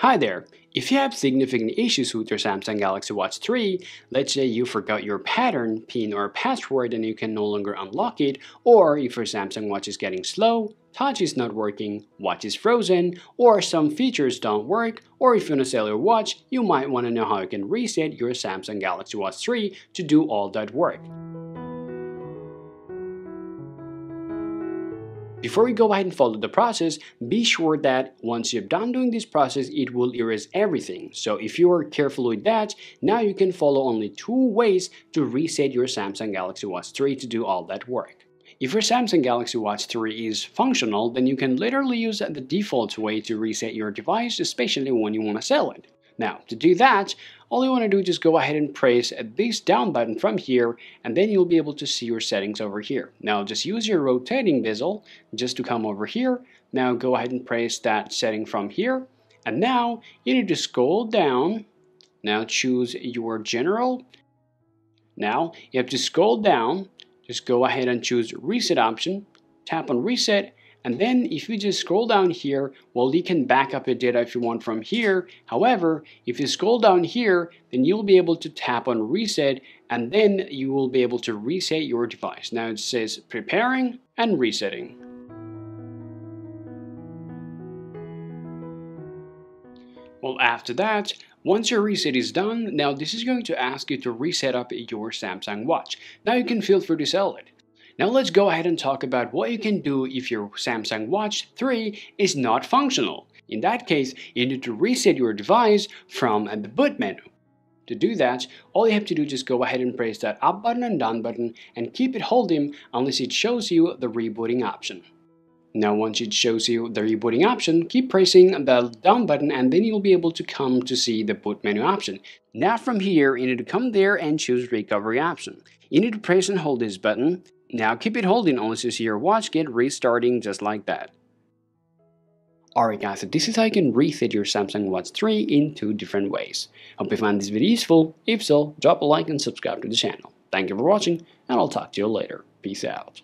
Hi there! If you have significant issues with your Samsung Galaxy Watch 3, let's say you forgot your pattern, PIN or password and you can no longer unlock it, or if your Samsung Watch is getting slow, touch is not working, watch is frozen, or some features don't work, or if you want to sell your watch, you might want to know how you can reset your Samsung Galaxy Watch 3 to do all that work. Before we go ahead and follow the process, be sure that once you're done doing this process, it will erase everything. So if you are careful with that, now you can follow only two ways to reset your Samsung Galaxy Watch 3 to do all that work. If your Samsung Galaxy Watch 3 is functional, then you can literally use the default way to reset your device, especially when you want to sell it. Now, to do that, all you want to do is just go ahead and press this down button from here, and then you'll be able to see your settings over here. Now, just use your rotating bezel just to come over here. Now, go ahead and press that setting from here. And now, you need to scroll down. Now, choose your general. Now, you have to scroll down. Just go ahead and choose reset option. Tap on reset and then if you just scroll down here, well, you can back up your data if you want from here. However, if you scroll down here, then you'll be able to tap on reset and then you will be able to reset your device. Now it says preparing and resetting. Well, after that, once your reset is done, now this is going to ask you to reset up your Samsung watch. Now you can feel free to sell it. Now let's go ahead and talk about what you can do if your Samsung Watch 3 is not functional. In that case, you need to reset your device from the boot menu. To do that, all you have to do is just go ahead and press that up button and down button and keep it holding unless it shows you the rebooting option. Now once it shows you the rebooting option, keep pressing the down button and then you'll be able to come to see the boot menu option. Now from here, you need to come there and choose recovery option. You need to press and hold this button now keep it holding unless you see your watch get restarting just like that. Alright guys, so this is how you can reset your Samsung Watch 3 in two different ways. Hope you found this video useful. If so, drop a like and subscribe to the channel. Thank you for watching, and I'll talk to you later. Peace out.